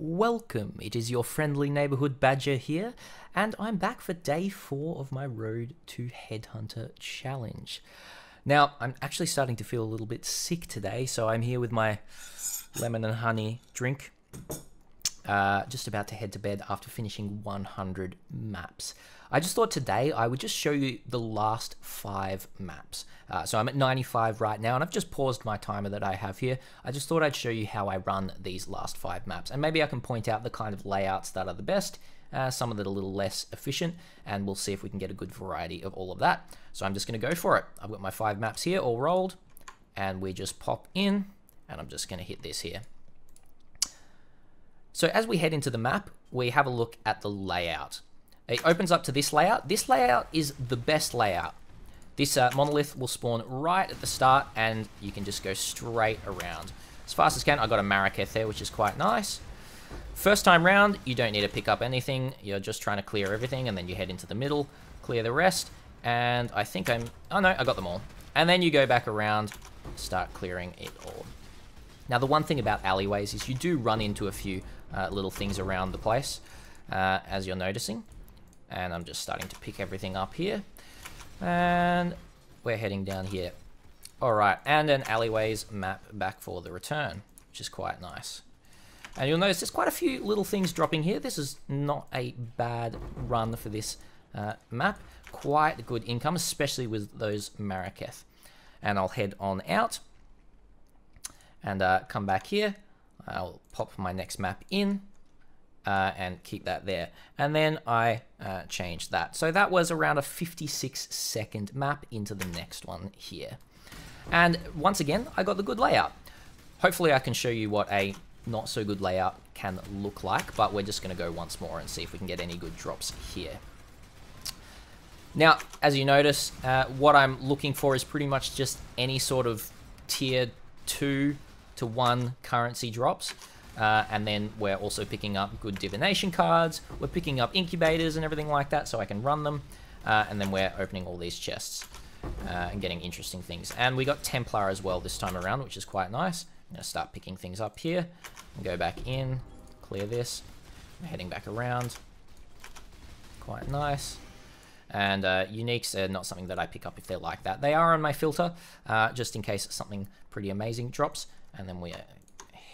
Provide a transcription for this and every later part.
welcome. It is your friendly neighborhood badger here, and I'm back for day four of my Road to Headhunter challenge. Now, I'm actually starting to feel a little bit sick today, so I'm here with my lemon and honey drink. Uh, just about to head to bed after finishing 100 maps. I just thought today I would just show you the last five maps. Uh, so I'm at 95 right now, and I've just paused my timer that I have here. I just thought I'd show you how I run these last five maps, and maybe I can point out the kind of layouts that are the best, uh, some of that are a little less efficient, and we'll see if we can get a good variety of all of that. So I'm just going to go for it. I've got my five maps here all rolled, and we just pop in, and I'm just going to hit this here. So as we head into the map, we have a look at the layout. It opens up to this layout. This layout is the best layout. This uh, monolith will spawn right at the start and you can just go straight around. As fast as can, I got a Maraketh there, which is quite nice. First time round, you don't need to pick up anything. You're just trying to clear everything and then you head into the middle, clear the rest. And I think I'm, oh no, I got them all. And then you go back around, start clearing it all. Now the one thing about alleyways is you do run into a few uh, little things around the place, uh, as you're noticing. And I'm just starting to pick everything up here. And we're heading down here. Alright, and an alleyways map back for the return, which is quite nice. And you'll notice there's quite a few little things dropping here. This is not a bad run for this uh, map. Quite good income, especially with those Maraketh. And I'll head on out and uh, come back here. I'll pop my next map in uh, and keep that there. And then I uh, change that. So that was around a 56 second map into the next one here. And once again, I got the good layout. Hopefully I can show you what a not so good layout can look like, but we're just going to go once more and see if we can get any good drops here. Now, as you notice, uh, what I'm looking for is pretty much just any sort of tier 2 to 1 currency drops. Uh, and then we're also picking up good divination cards. We're picking up incubators and everything like that so I can run them. Uh, and then we're opening all these chests uh, and getting interesting things. And we got Templar as well this time around, which is quite nice. I'm going to start picking things up here. And go back in, clear this. I'm heading back around. Quite nice. And uh, uniques are not something that I pick up if they're like that. They are on my filter, uh, just in case something pretty amazing drops. And then we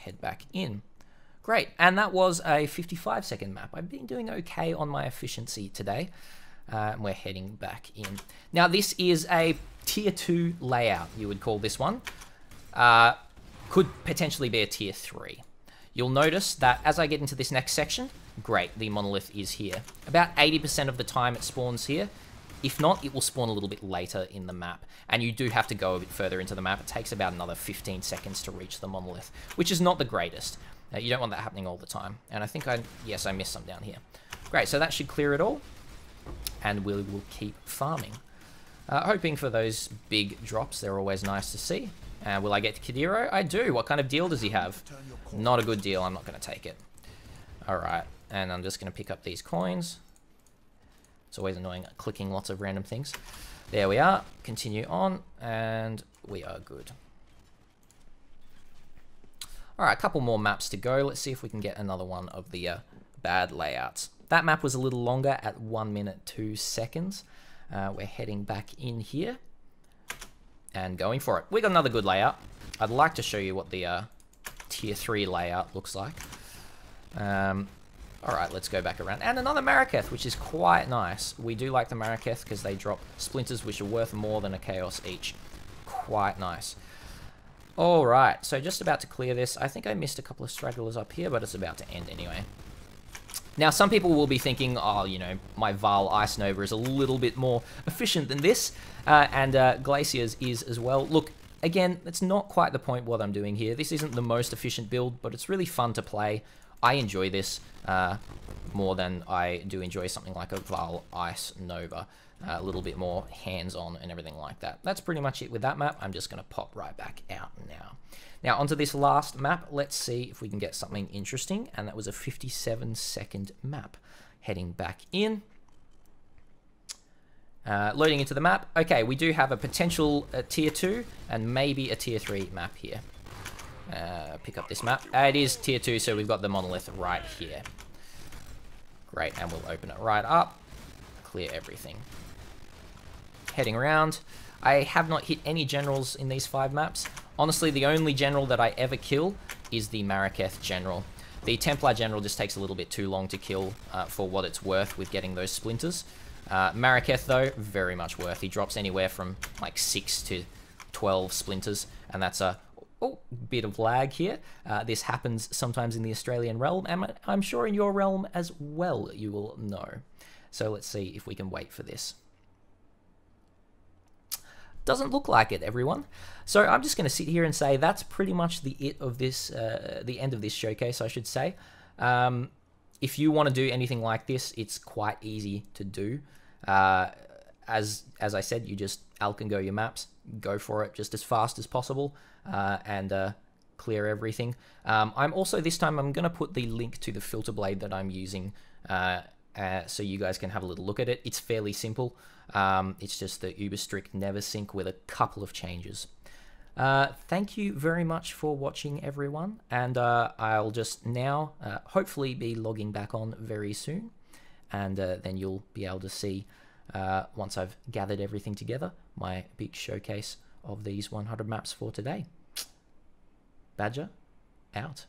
head back in. Great, and that was a 55 second map. I've been doing okay on my efficiency today. Uh, and we're heading back in. Now this is a tier 2 layout, you would call this one. Uh, could potentially be a tier 3. You'll notice that as I get into this next section, great, the monolith is here. About 80% of the time it spawns here. If not, it will spawn a little bit later in the map, and you do have to go a bit further into the map. It takes about another 15 seconds to reach the monolith, which is not the greatest. Uh, you don't want that happening all the time. And I think I, yes, I missed some down here. Great, so that should clear it all. And we will keep farming. Uh, hoping for those big drops. They're always nice to see. Uh, will I get to Kadiro? I do. What kind of deal does he have? Not a good deal. I'm not going to take it. Alright, and I'm just going to pick up these coins. It's always annoying clicking lots of random things. There we are. Continue on, and we are good. All right, a couple more maps to go. Let's see if we can get another one of the uh, bad layouts. That map was a little longer at 1 minute 2 seconds. Uh, we're heading back in here and going for it. We got another good layout. I'd like to show you what the uh, tier 3 layout looks like. Um, Alright, let's go back around. And another Maraketh, which is quite nice. We do like the Maraketh because they drop splinters which are worth more than a Chaos each. Quite nice. Alright, so just about to clear this. I think I missed a couple of stragglers up here, but it's about to end anyway. Now, some people will be thinking, oh, you know, my Vaal Ice Nova is a little bit more efficient than this, uh, and uh, Glacier's is as well. Look, again, it's not quite the point what I'm doing here. This isn't the most efficient build, but it's really fun to play. I enjoy this uh, more than I do enjoy something like a Vaal Ice Nova. Uh, a little bit more hands-on and everything like that. That's pretty much it with that map. I'm just going to pop right back out now. Now onto this last map. Let's see if we can get something interesting. And that was a 57 second map. Heading back in. Uh, loading into the map. Okay, we do have a potential uh, tier 2 and maybe a tier 3 map here. Uh, pick up this map. Uh, it is tier 2, so we've got the monolith right here. Great, and we'll open it right up. Clear everything. Heading around. I have not hit any generals in these five maps. Honestly, the only general that I ever kill is the Maraketh general. The Templar general just takes a little bit too long to kill uh, for what it's worth with getting those splinters. Uh, Maraketh, though, very much worth. He drops anywhere from like 6 to 12 splinters, and that's a oh, bit of lag here. Uh, this happens sometimes in the Australian realm, and I'm sure in your realm as well you will know. So let's see if we can wait for this. Doesn't look like it, everyone. So I'm just going to sit here and say that's pretty much the it of this, uh, the end of this showcase, I should say. Um, if you want to do anything like this, it's quite easy to do. Uh, as as I said, you just go your maps, go for it just as fast as possible, uh, and uh, clear everything. Um, I'm also this time I'm going to put the link to the filter blade that I'm using, uh, uh, so you guys can have a little look at it. It's fairly simple. Um, it's just the uber strict never sync with a couple of changes. Uh, thank you very much for watching, everyone, and uh, I'll just now hopefully be logging back on very soon, and then you'll be able to see once I've gathered everything together my big showcase of these 100 maps for today. Badger, out.